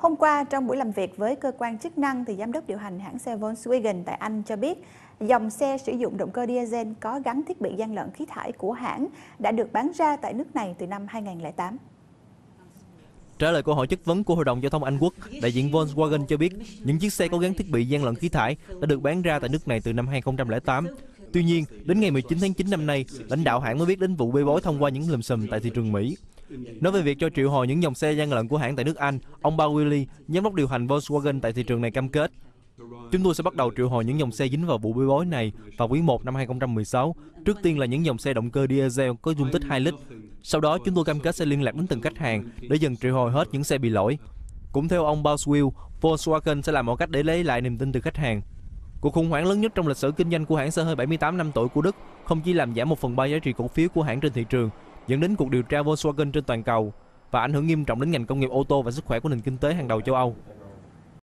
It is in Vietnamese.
Hôm qua, trong buổi làm việc với cơ quan chức năng, thì giám đốc điều hành hãng xe Volkswagen tại Anh cho biết dòng xe sử dụng động cơ diesel có gắn thiết bị gian lận khí thải của hãng đã được bán ra tại nước này từ năm 2008. Trả lời câu hỏi chất vấn của Hội đồng Giao thông Anh Quốc, đại diện Volkswagen cho biết những chiếc xe có gắn thiết bị gian lận khí thải đã được bán ra tại nước này từ năm 2008. Tuy nhiên, đến ngày 19 tháng 9 năm nay, lãnh đạo hãng mới biết đến vụ bê bối thông qua những lùm xùm tại thị trường Mỹ. Nói về việc cho triệu hồi những dòng xe gian lận của hãng tại nước Anh, ông Paul Willy, giám đốc điều hành Volkswagen tại thị trường này cam kết Chúng tôi sẽ bắt đầu triệu hồi những dòng xe dính vào vụ bê bối này vào quý 1 năm 2016. Trước tiên là những dòng xe động cơ diesel có dung tích 2 lít. Sau đó, chúng tôi cam kết sẽ liên lạc đến từng khách hàng để dần triệu hồi hết những xe bị lỗi. Cũng theo ông Boswell, Volkswagen sẽ làm mọi cách để lấy lại niềm tin từ khách hàng. Cuộc khủng hoảng lớn nhất trong lịch sử kinh doanh của hãng xe hơi 78 năm tuổi của Đức không chỉ làm giảm một phần ba giá trị cổ phiếu của hãng trên thị trường, dẫn đến cuộc điều tra Volkswagen trên toàn cầu và ảnh hưởng nghiêm trọng đến ngành công nghiệp ô tô và sức khỏe của nền kinh tế hàng đầu châu Âu.